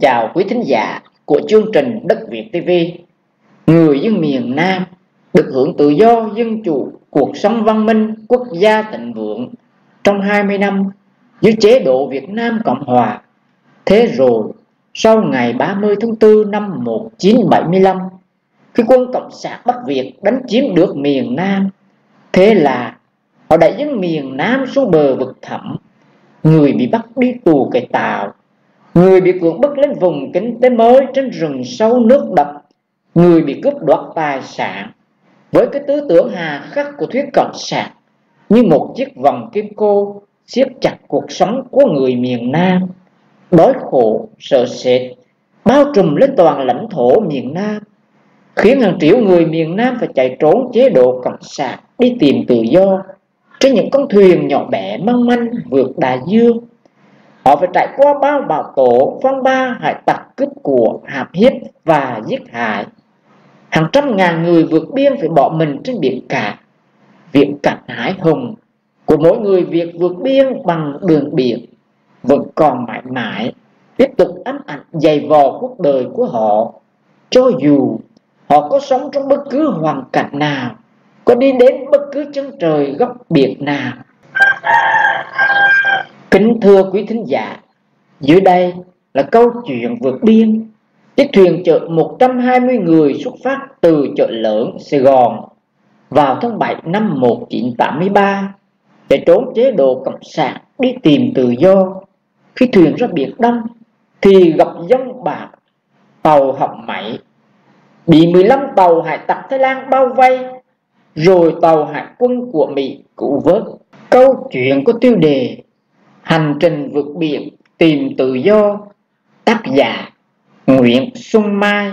chào quý thính giả của chương trình Đất Việt TV. Người dân miền Nam được hưởng tự do, dân chủ, cuộc sống văn minh, quốc gia thịnh vượng trong 20 năm dưới chế độ Việt Nam Cộng Hòa. Thế rồi, sau ngày 30 tháng 4 năm 1975, khi quân Cộng sản Bắc Việt đánh chiếm được miền Nam, thế là họ đẩy dân miền Nam xuống bờ vực thẳm, người bị bắt đi tù cải tạo Người bị cưỡng bức lên vùng kinh tế mới trên rừng sâu nước đập. Người bị cướp đoạt tài sản. Với cái tư tưởng hà khắc của thuyết cộng sản Như một chiếc vòng kim cô siết chặt cuộc sống của người miền Nam. Đói khổ, sợ sệt Bao trùm lên toàn lãnh thổ miền Nam. Khiến hàng triệu người miền Nam phải chạy trốn chế độ cộng sản Đi tìm tự do. Trên những con thuyền nhỏ bé mong manh vượt đại dương Họ phải trải qua bao bạo tổ, phong ba, hải tặc, cướp của, hạp hiếp và giết hại. Hàng trăm ngàn người vượt biên phải bỏ mình trên biển cả. Việc cảnh hải hùng của mỗi người việc vượt biên bằng đường biển vẫn còn mãi mãi tiếp tục ám ảnh dày vò cuộc đời của họ cho dù họ có sống trong bất cứ hoàn cảnh nào có đi đến bất cứ chân trời góc biển nào Kính thưa quý thính giả, dưới đây là câu chuyện vượt biên. Chiếc thuyền chở 120 người xuất phát từ chợ lớn Sài Gòn vào tháng 7 năm 1983 để trốn chế độ Cộng sản đi tìm tự do. Khi thuyền ra biển Đông thì gặp dông bạc, tàu hỏng máy, bị 15 tàu hải tặc Thái Lan bao vây, rồi tàu hải quân của Mỹ cứu vớt. Câu chuyện có tiêu đề Hành trình vượt biển tìm tự do. Tác giả Nguyễn Xuân Mai.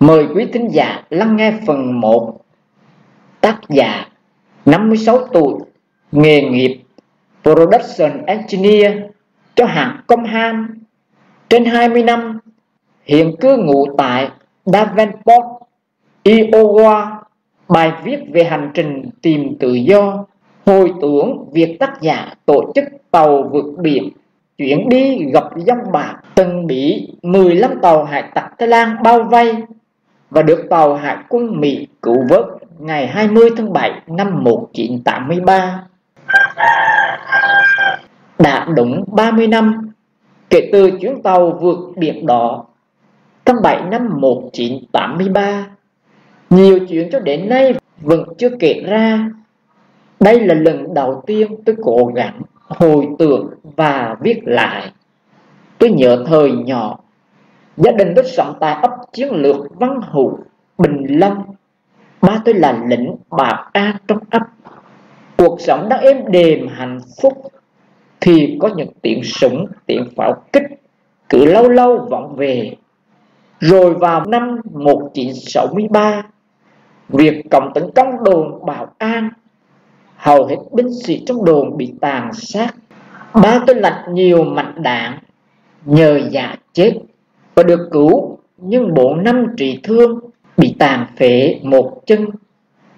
Mời quý thính giả lắng nghe phần 1 Tác giả 56 tuổi Nghề nghiệp Production Engineer cho hãng Công Ham Trên 20 năm Hiện cư ngụ tại Davenport, Iowa. Bài viết về hành trình tìm tự do. Hồi tưởng việc tác giả tổ chức tàu vượt biển chuyển đi gặp dông bạc từng bị 15 tàu hải tặc Thái Lan bao vây và được tàu hải quân Mỹ cứu vớt ngày 20 tháng 7 năm 1983. Đã đúng 30 năm kể từ chuyến tàu vượt biển đỏ tháng 7 năm 1983. Nhiều chuyện cho đến nay vẫn chưa kể ra. Đây là lần đầu tiên tôi cố gắng hồi tưởng và viết lại. Tôi nhớ thời nhỏ, gia đình tôi sống tại ấp chiến lược văn hữu bình lâm. Ba tôi là lĩnh bảo a trong ấp. Cuộc sống đang êm đềm, hạnh phúc. Thì có những tiếng súng, tiếng pháo kích, cứ lâu lâu vọng về. Rồi vào năm 1963 việc cộng tấn công đồn bảo an hầu hết binh sĩ trong đồn bị tàn sát. Ba tôi lạch nhiều mạch đạn nhờ giả chết và được cứu nhưng bộ năm trị thương bị tàn phế một chân.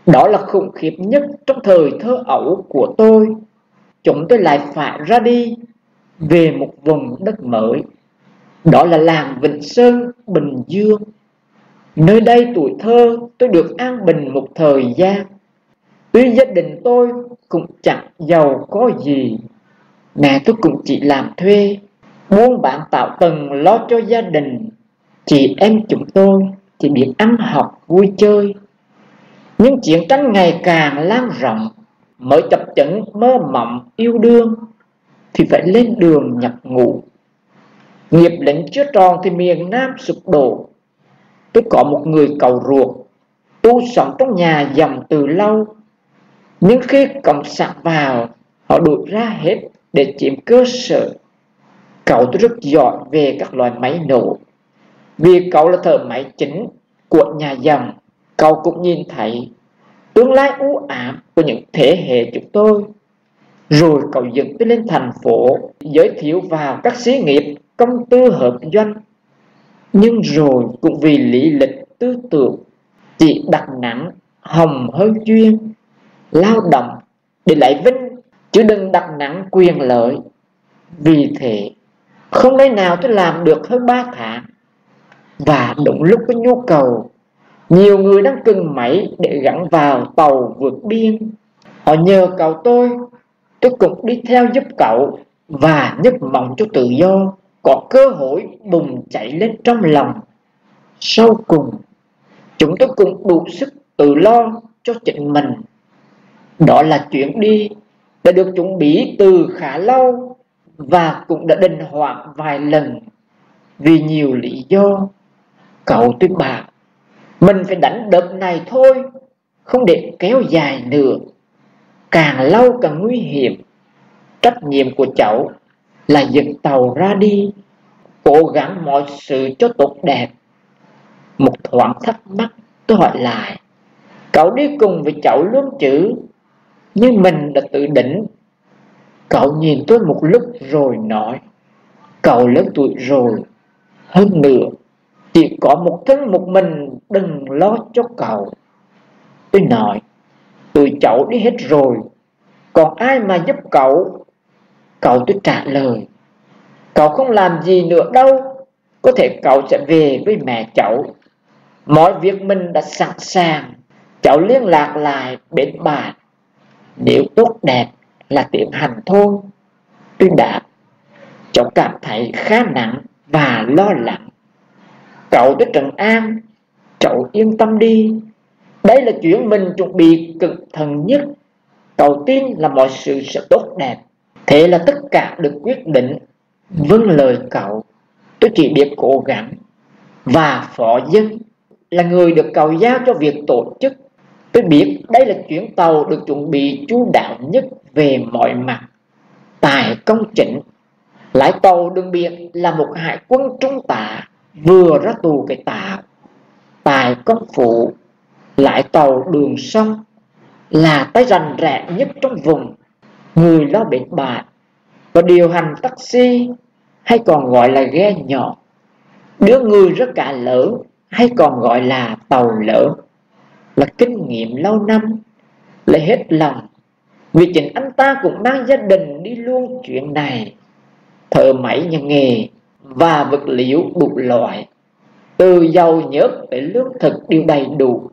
Đó là khủng khiếp nhất trong thời thơ ấu của tôi. Chúng tôi lại phải ra đi về một vùng đất mới. Đó là làng Vịnh Sơn, Bình Dương. Nơi đây tuổi thơ tôi được an bình một thời gian. Tuy gia đình tôi cũng chẳng giàu có gì, Mẹ tôi cũng chỉ làm thuê, Buôn bán tạo tầng lo cho gia đình. Chị em chúng tôi chỉ biết ăn học, vui chơi. Nhưng chiến tranh ngày càng lan rộng, Mới chập chững, mơ mộng, yêu đương, Thì phải lên đường nhập ngũ. Nghiệp lệnh chưa tròn thì miền Nam sụp đổ. Tôi có một người cầu ruột, Tu sống trong nhà dòng từ lâu nhưng khi cộng sản vào, họ đuổi ra hết để chiếm cơ sở. Cậu tôi rất giỏi về các loại máy nổ. Vì cậu là thợ máy chính của nhà dòng, cậu cũng nhìn thấy tương lai u ám của những thế hệ chúng tôi. Rồi cậu dẫn tôi lên thành phố, giới thiệu vào các xí nghiệp, công tư hợp doanh. Nhưng rồi cũng vì lý lịch tư tưởng, chỉ đặt nặng, hồng hơn chuyên lao động để lại vinh. Chứ đừng đặt nặng quyền lợi. Vì thế, không nơi nào tôi làm được hơn 3 tháng. Và đúng lúc có nhu cầu, Nhiều người đang cưng máy để gắn vào tàu vượt biên. Họ nhờ cậu tôi Tôi cũng đi theo giúp cậu Và nhất mong cho tự do, Có cơ hội bùng chạy lên trong lòng. Sau cùng, Chúng tôi cũng đủ sức tự lo cho chính mình. Đó là chuyến đi Đã được chuẩn bị từ khá lâu Và cũng đã đình hoãn vài lần. Vì nhiều lý do, Cậu tuyên bà, Mình phải đánh đợt này thôi, Không để kéo dài nữa. Càng lâu càng nguy hiểm. Trách nhiệm của cháu Là dẫn tàu ra đi, Cố gắng mọi sự cho tốt đẹp. Một thoáng thắc mắc tôi hỏi lại, Cậu đi cùng với cháu luôn chứ? Nhưng mình đã tự định Cậu nhìn tôi một lúc rồi nói, Cậu lớn tuổi rồi, Hơn nữa, Chỉ có một thân một mình Đừng lo cho cậu. Tôi nói, Tụi cháu đi hết rồi, Còn ai mà giúp cậu? Cậu tôi trả lời, Cậu không làm gì nữa đâu, Có thể cậu sẽ về với mẹ cháu. Mọi việc mình đã sẵn sàng, Cháu liên lạc lại bên bạn. Nếu tốt đẹp là tiến hành thôi. Tuyên đáp, Cháu cảm thấy khá nặng và lo lắng. Cậu tới Trần An, cậu yên tâm đi. Đây là chuyện mình chuẩn bị cực thần nhất. Cậu tin là mọi sự sẽ tốt đẹp. Thế là tất cả được quyết định. Vâng lời cậu. Tôi chỉ biết cố gắng. Và phó dân Là người được cậu giao cho việc tổ chức Tôi biết đây là chuyến tàu được chuẩn bị chú đạo nhất về mọi mặt. Tài công chỉnh Lái tàu đường biển là một hải quân trung tả Vừa ra tù cái tạo Tài công phụ Lái tàu đường sông Là tay rành rẽ nhất trong vùng, Người lo bến bãi. Và điều hành taxi Hay còn gọi là ghe nhỏ Đứa người rất cả lớn Hay còn gọi là tàu lớn là kinh nghiệm lâu năm. Lại hết lòng, vì chính anh ta cũng mang gia đình đi luôn chuyện này. Thợ máy nhà nghề và vật liệu đủ loại, từ dầu nhớt tới lương thực đều đầy đủ.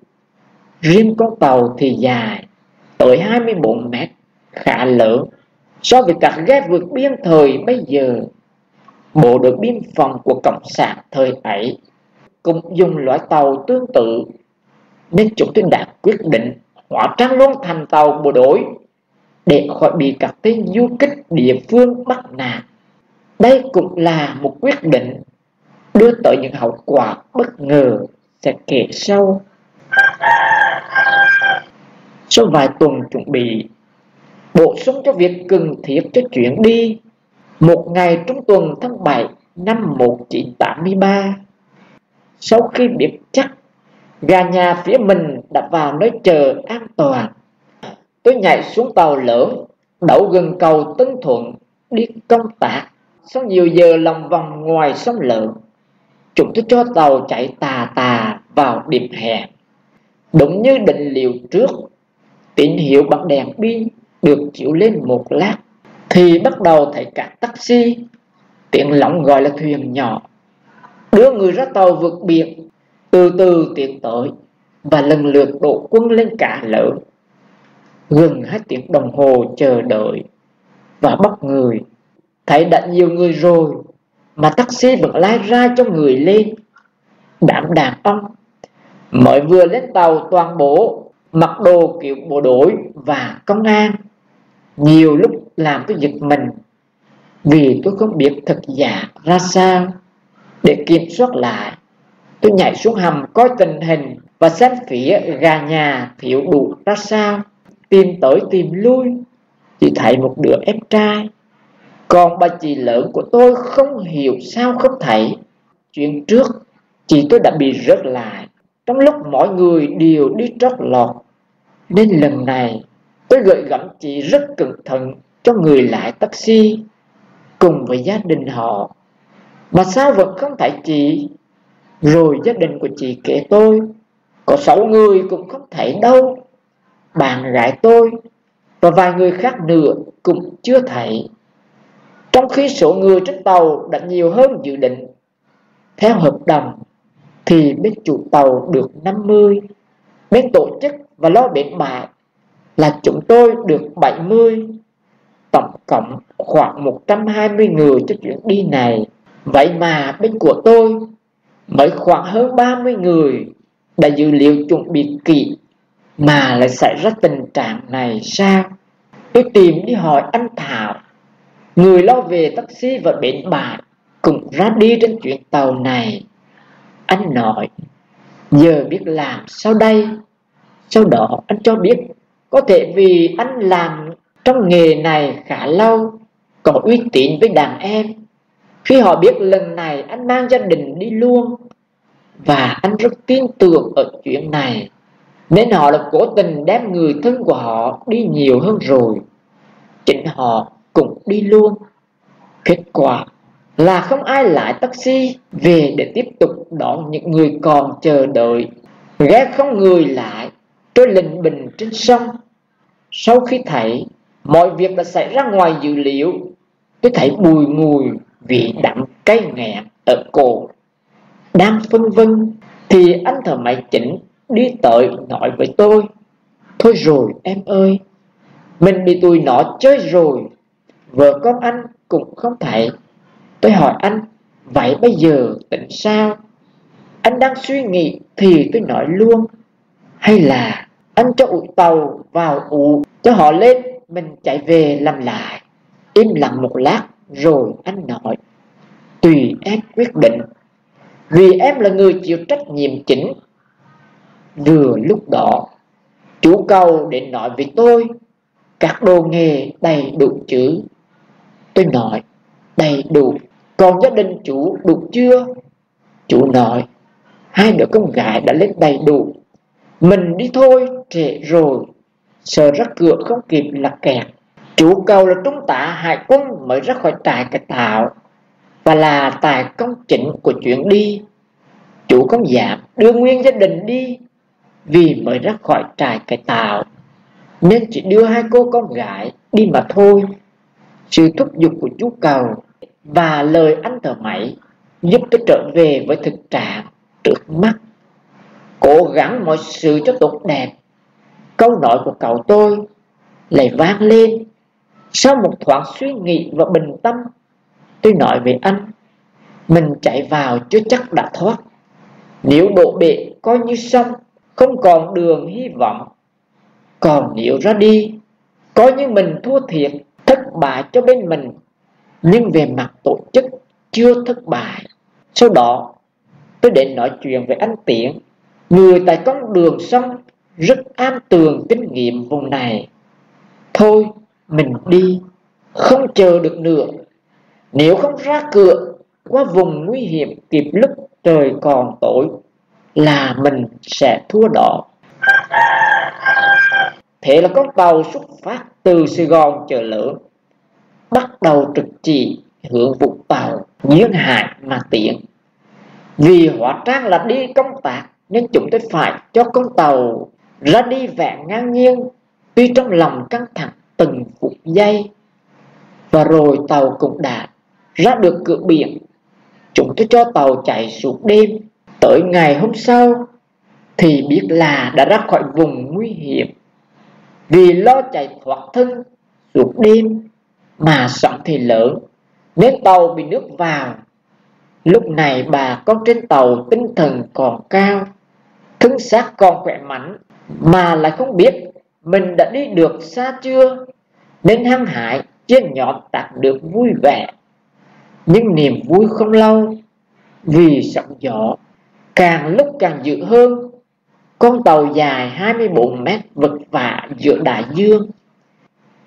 Riêng con tàu thì dài, tới 24 mét, khá lớn, so với các ghe vượt biên thời bây giờ. Bộ đội biên phòng của cộng sản thời ấy cũng dùng loại tàu tương tự nên chúng tôi đã quyết định hóa trang luôn thành tàu bộ đội để khỏi bị các tên du kích địa phương bắt nạt. Đây cũng là một quyết định đưa tới những hậu quả bất ngờ sẽ kể sau. Sau vài tuần chuẩn bị, bổ sung cho việc cần thiết cho chuyến đi, một ngày trong tuần tháng 7 năm 1983, sau khi biết chắc Gà nhà phía mình đập vào nơi chờ an toàn. Tôi nhảy xuống tàu lớn Đậu gần cầu Tân Thuận, Đi công tác. Sau nhiều giờ lòng vòng ngoài sông lớn Chúng tôi cho tàu chạy tà tà vào điểm hẹn Đúng như định liệu trước, Tín hiệu bằng đèn pin được chiếu lên một lát, Thì bắt đầu thấy cả taxi. Tiện lỏng gọi là thuyền nhỏ. Đưa người ra tàu vượt biển từ từ tiến tới, và lần lượt đổ quân lên cả lớn gần hai tiếng đồng hồ chờ đợi, và bắt người. Thấy đã nhiều người rồi, mà taxi vẫn lái ra cho người lên. Đám đàn ông, mới vừa lên tàu toàn bộ, mặc đồ kiểu bộ đội và công an. Nhiều lúc làm tôi giật mình, vì tôi không biết thật giả ra sao để kiểm soát lại. Tôi nhảy xuống hầm coi tình hình và xem phía gà nhà thiếu đủ ra sao. Tìm tới tìm lui, chỉ thấy một đứa em trai. Còn bà chị lớn của tôi không hiểu sao không thấy. Chuyện trước, chị tôi đã bị rớt lại. Trong lúc mọi người đều đi trót lọt. Nên lần này, tôi gợi gắm chị rất cẩn thận cho người lại taxi cùng với gia đình họ. Mà sao vẫn không thấy chị rồi gia đình của chị kể tôi Có sáu người cũng không thấy đâu. Bạn gái tôi Và vài người khác nữa cũng chưa thấy. Trong khi số người trên tàu đã nhiều hơn dự định Theo hợp đồng thì bên chủ tàu được 50, bên tổ chức và lo bến bãi là chúng tôi được 70, tổng cộng khoảng 120 người cho chuyến đi này. Vậy mà bên của tôi mới khoảng hơn 30 người đã dự liệu chuẩn bị kỹ mà lại xảy ra tình trạng này sao? Tôi tìm đi hỏi anh Thảo, người lo về taxi và bến bãi cùng ra đi trên chuyến tàu này. Anh nói, giờ biết làm sao đây? Sau đó anh cho biết có thể vì anh làm trong nghề này khá lâu, có uy tín với đàn em. Khi họ biết lần này anh mang gia đình đi luôn, và anh rất tin tưởng ở chuyện này, nên họ là cố tình đem người thân của họ đi nhiều hơn rồi. Chính họ cũng đi luôn. Kết quả là không ai lại taxi về để tiếp tục đón những người còn chờ đợi. Ghé không người lại, trôi lình bình trên sông. Sau khi thấy mọi việc đã xảy ra ngoài dự liệu, tôi thấy bùi ngùi vị đậm cay nghẹn ở cổ. Đang phân vân thì anh thợ máy chỉnh đi tới nói với tôi Thôi rồi em ơi, mình bị tụi nó chơi rồi, vợ con anh cũng không thấy. Tôi hỏi anh, vậy bây giờ tỉnh sao? Anh đang suy nghĩ thì tôi nói luôn, hay là anh cho ụ tàu vào ụ cho họ lên mình chạy về làm lại im lặng một lát rồi anh nói, tùy em quyết định. Vì em là người chịu trách nhiệm chính. Vừa lúc đó chủ cầu để nói với tôi, các đồ nghề đầy đủ chữ tôi nói, đầy đủ. Còn gia đình chủ đủ chưa? Chủ nói, hai đứa con gái đã lên đầy đủ. Mình đi thôi, trễ rồi. Sợ rắc cửa không kịp là kẹt. Chủ cầu là trung tá hải quân mới ra khỏi trại cải tạo Và là tài công chính của chuyện đi. Chủ không giảm đưa nguyên gia đình đi Vì mới ra khỏi trại cải tạo, Nên chỉ đưa hai cô con gái đi mà thôi. Sự thúc giục của chú cầu Và lời anh thở máy Giúp tôi trở về với thực trạng trước mắt. Cố gắng mọi sự cho tốt đẹp. Câu nói của cậu tôi lại vang lên. Sau một thoáng suy nghĩ và bình tâm, Tôi nói với anh, Mình chạy vào chưa chắc đã thoát. Nếu đổ bệ coi như xong, Không còn đường hy vọng. Còn nếu ra đi, Coi như mình thua thiệt, Thất bại cho bên mình. Nhưng về mặt tổ chức, Chưa thất bại. Sau đó, tôi đến nói chuyện với anh Tiễn Người tại con đường sông rất am tường kinh nghiệm vùng này. Thôi mình đi, không chờ được nữa. Nếu không ra cửa, qua vùng nguy hiểm kịp lúc trời còn tối, là mình sẽ thua đỏ. Thế là con tàu xuất phát từ sài gòn chợ lớn bắt đầu trực chỉ hướng vũng tàu duyên hải mà tiện vì hóa trang là đi công tác, nên chúng tôi phải cho con tàu ra đi vẹn ngang nhiên, tuy trong lòng căng thẳng từng giây và rồi tàu cũng đã ra được cửa biển. Chúng tôi cho tàu chạy suốt đêm. Tới ngày hôm sau thì biết là đã ra khỏi vùng nguy hiểm. Vì lo chạy thoát thân suốt đêm mà sóng thì lớn, nên tàu bị nước vào. Lúc này bà con trên tàu tinh thần còn cao, thân xác còn khỏe mạnh, mà lại không biết mình đã đi được xa chưa nên hăng hại trên nhỏ đạt được vui vẻ. Nhưng niềm vui không lâu, vì sóng gió càng lúc càng dữ hơn. Con tàu dài 24 mét vật vả giữa đại dương.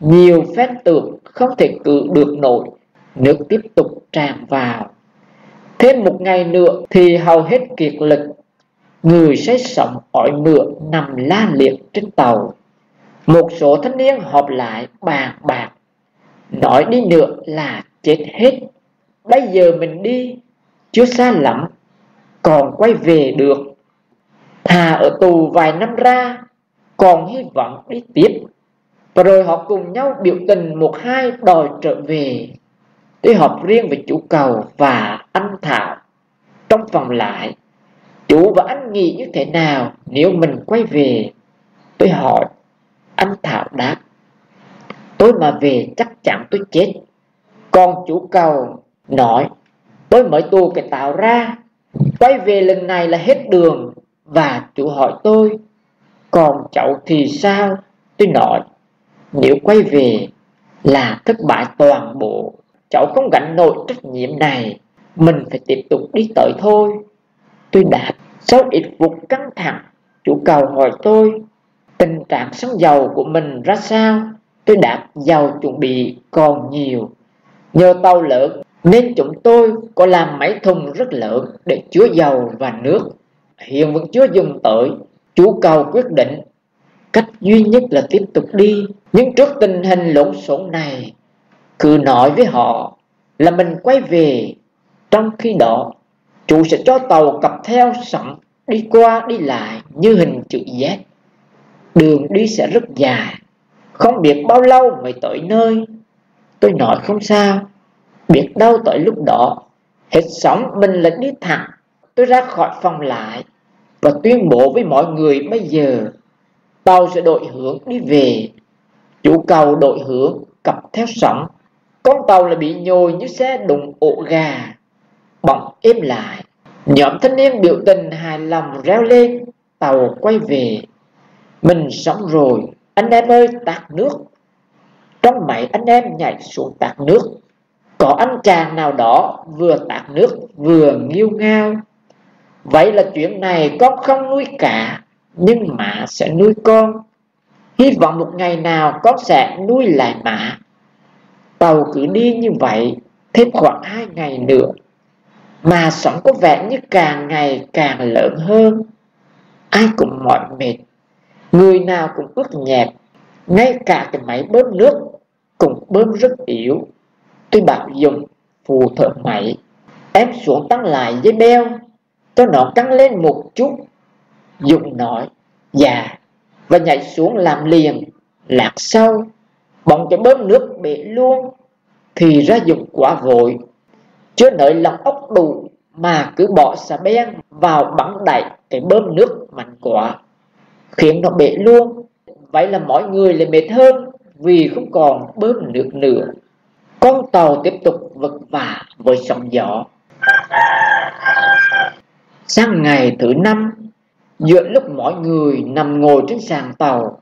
Nhiều phép tượng không thể cử được nổi, nước tiếp tục tràn vào. Thêm một ngày nữa thì hầu hết kiệt lực, người say sống ỏi mượn nằm la liệt trên tàu một số thanh niên họp lại bàn bạc, nói đi nữa là chết hết. Bây giờ mình đi, chưa xa lắm, còn quay về được. Thà ở tù vài năm ra, còn hy vọng đi tiếp. Và rồi họ cùng nhau biểu tình một hai đòi trở về. Tôi họp riêng với chủ cầu và anh thảo. Trong phòng lại, Chủ và anh nghĩ như thế nào nếu mình quay về? Tôi hỏi. Anh Thảo đáp. Tôi mà về chắc chắn tôi chết. con chủ cầu nói. Tôi mới tù cái tạo ra. Quay về lần này là hết đường. Và chủ hỏi tôi. Còn cháu thì sao? Tôi nói. Nếu quay về là thất bại toàn bộ. Cháu không gánh nổi trách nhiệm này. Mình phải tiếp tục đi tới thôi. Tôi đáp. Sau ít phút căng thẳng, chủ cầu hỏi tôi tình trạng xăng dầu của mình ra sao. Tôi đã giàu chuẩn bị còn nhiều. Nhờ tàu lớn nên chúng tôi có làm mấy thùng rất lớn để chứa dầu và nước. Hiện vẫn chưa dùng tới. Chủ cầu quyết định cách duy nhất là tiếp tục đi. Nhưng trước tình hình lộn xộn này, cứ nói với họ là mình quay về. Trong khi đó, chủ sẽ cho tàu cặp theo sẵn đi qua đi lại như hình chữ Z. Đường đi sẽ rất dài, không biết bao lâu mới tới nơi. Tôi nói không sao, biết đâu tới lúc đó, hết sóng mình lại đi thẳng. Tôi ra khỏi phòng lại và tuyên bố với mọi người bây giờ tàu sẽ đổi hướng đi về. Chủ cầu đổi hướng cặp theo sóng. Con tàu là bị nhồi như xe đụng ổ gà. Bỗng êm lại Nhóm thanh niên biểu tình hài lòng reo lên Tàu quay về mình sống rồi, Anh em ơi, tạt nước. Trong máy anh em nhảy xuống tạt nước. Có anh chàng nào đó Vừa tạt nước, vừa nghiêu ngao. Vậy là chuyện này con không nuôi cả, Nhưng mà sẽ nuôi con. Hy vọng một ngày nào con sẽ nuôi lại mã Tàu cứ đi như vậy, Thêm khoảng hai ngày nữa, mà sống có vẻ như càng ngày càng lớn hơn. Ai cũng mỏi mệt người nào cũng ướt nhẹp ngay cả cái máy bơm nước cũng bơm rất yếu. Tôi bảo dùng phù thợ máy, em xuống tăng lại dây beo, cho nó căng lên một chút. Dùng nói dạ. Và nhảy xuống làm liền. Lạc sau, bỗng cái bơm nước bể luôn, thì ra dùng quả vội. Chưa nợi lòng ốc đủ mà cứ bỏ xà beng vào bắn đẩy cái bơm nước mạnh quá khiến nó bể luôn. Vậy là mọi người lại mệt hơn vì không còn bơm nước nữa. Con tàu tiếp tục vật vả với sóng gió. Sang ngày thứ năm, giữa lúc mọi người nằm ngồi trên sàn tàu,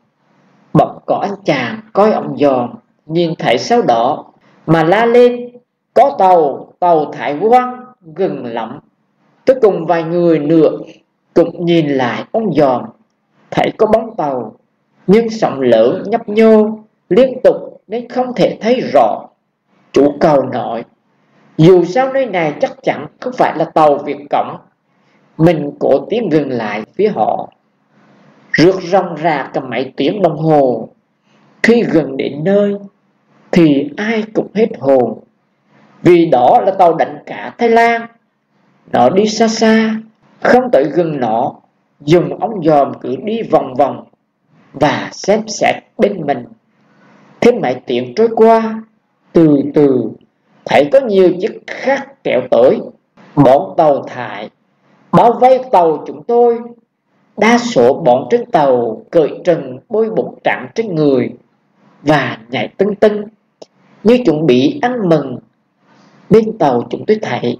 bỗng có anh chàng coi ông giòn, nhìn thấy sau đó mà la lên, có tàu tàu Thái Quan gần lắm. Tôi cùng vài người nữa Cũng nhìn lại ông giòn. Thấy có bóng tàu, Nhưng sóng lớn nhấp nhô, Liên tục nên không thể thấy rõ Chủ cầu nói Dù sao nơi này chắc chắn không phải là tàu Việt Cộng Mình cố tiến gần lại phía họ, Rước rong ra cầm mấy tiếng đồng hồ. Khi gần đến nơi, Thì ai cũng hết hồn. Vì đó là tàu đánh cả Thái Lan. Nó đi xa xa, Không tới gần nó. Dùng ống dòm cứ đi vòng vòng Và xem xét bên mình. Thế mấy tiếng trôi qua, Từ từ, Thấy có nhiều chiếc khác kéo tới. Bọn tàu thải, Bao vây tàu chúng tôi. Đa số bọn trên tàu Cởi trần bôi bột trắng trên người Và nhảy tưng tưng Như chuẩn bị ăn mừng. Bên tàu chúng tôi thấy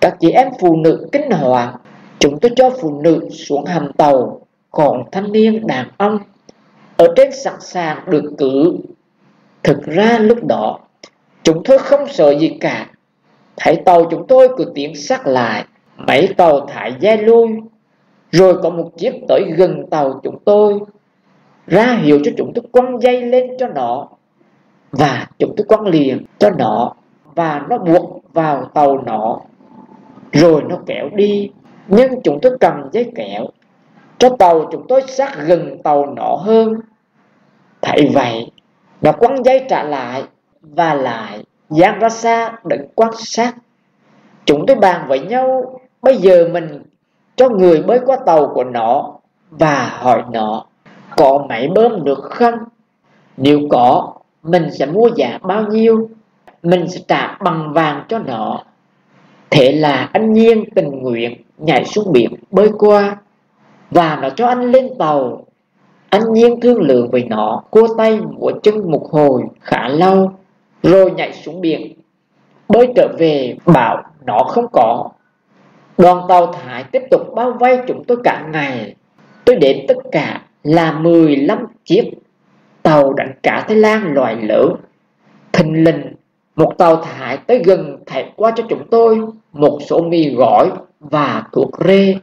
Các chị em phụ nữ kinh hoàng Chúng tôi cho phụ nữ xuống hầm tàu, Còn thanh niên đàn ông Ở trên sẵn sàng được cử Thực ra lúc đó, Chúng tôi không sợ gì cả. Thấy tàu chúng tôi cứ tiến sát lại, Mấy tàu thải dây lui Rồi có một chiếc tới gần tàu chúng tôi, Ra hiệu cho chúng tôi quăng dây lên cho nó, Và chúng tôi quăng liền cho nó, và nó buộc vào tàu nó, rồi nó kéo đi nhưng chúng tôi cầm dây kéo, cho tàu chúng tôi sát gần tàu nọ hơn. Thấy vậy, nó quăng dây trả lại và lại dán ra xa để quan sát. Chúng tôi bàn với nhau, bây giờ mình cho người mới qua tàu của nó và hỏi nó, có máy bơm được không? Nếu có, mình sẽ mua giá bao nhiêu? Mình sẽ trả bằng vàng cho nó. Thế là anh nhiên tình nguyện nhảy xuống biển, bơi qua. Và nó cho anh lên tàu. Anh nhiên thương lượng với nó, cua tay múa chân một hồi, khá lâu, rồi nhảy xuống biển. Bơi trở về, bảo nó không có. Đoàn tàu thái tiếp tục bao vây chúng tôi cả ngày. Tôi đến tất cả là 15 chiếc tàu đánh cá Thái Lan loại lớn. Thình lình, một tàu thải tới gần thải qua cho chúng tôi một số mì gói và thuộc rê.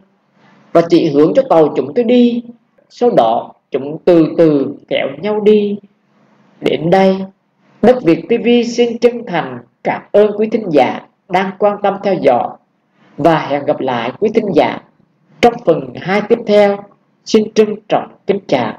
Và chỉ hướng cho tàu chúng tôi đi. Sau đó, chúng từ từ kéo nhau đi. Đến đây, đất việt tv xin chân thành cảm ơn quý thính giả đang quan tâm theo dõi. Và hẹn gặp lại quý thính giả trong phần 2 tiếp theo. Xin trân trọng kính chào.